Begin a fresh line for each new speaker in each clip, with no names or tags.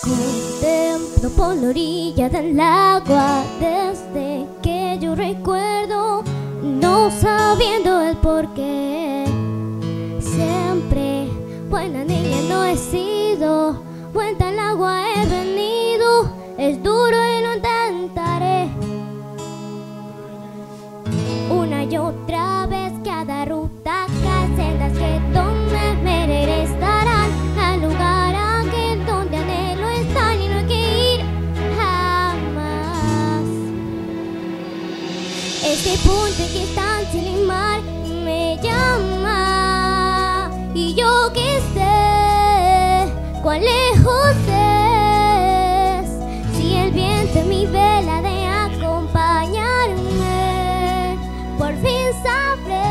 contemplo por la orilla del agua desde que yo recuerdo, no sabiendo el porqué. Siempre buena niña no he sido, vuelta al agua he venido, es duro Este punto en que está el mar me llama. Y yo que sé cuán lejos es si el viento en mi vela de acompañarme por fin sabré.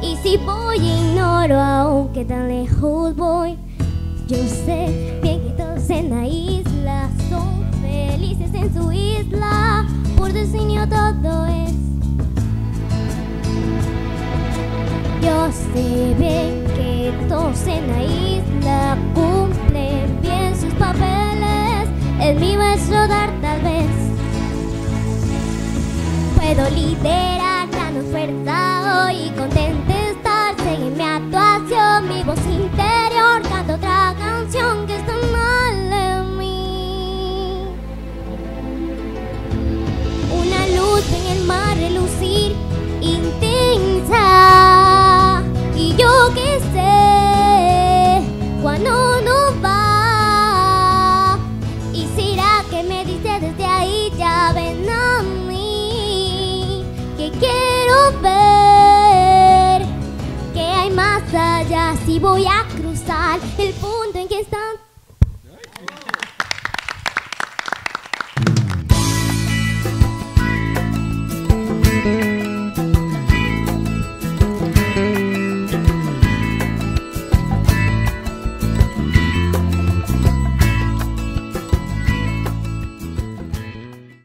Y si voy ignoro aunque tan lejos voy yo sé bien que todos en la mi beso dar tal vez. Puedo liderar, ganar fuerza hoy y contenta estar. Seguir mi actuación, mi voz quiero ver que hay más allá. Si voy a cruzar el punto